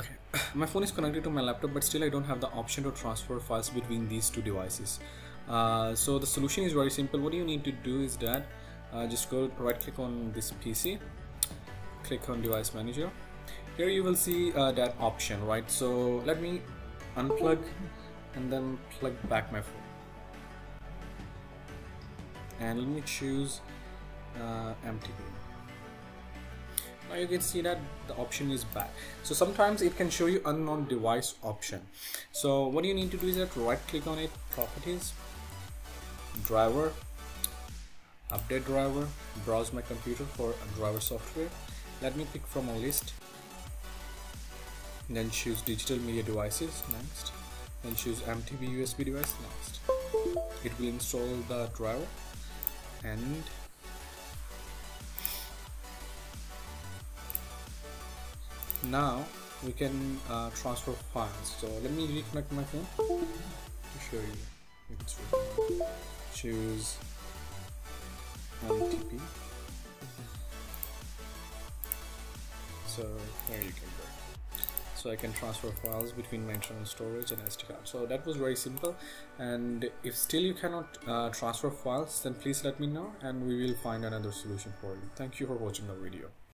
okay. My phone is connected to my laptop but still I don't have the option to transfer files between these two devices. Uh, so the solution is very simple. What you need to do is that uh, just go right click on this PC click on device manager. Here you will see uh, that option right? So let me unplug and then plug back my phone. And let me choose uh, MTP now you can see that the option is back. So sometimes it can show you unknown device option. So what you need to do is that right click on it properties driver update driver browse my computer for driver software. Let me pick from a list then choose digital media devices next. Then choose MTP USB device next. It will install the driver and now we can uh, transfer files. So let me reconnect my phone. To show you. It's working choose so there you can go. So I can transfer files between my internal storage and SD card so that was very simple. And if still you cannot uh, transfer files then please let me know and we will find another solution for you. Thank you for watching the video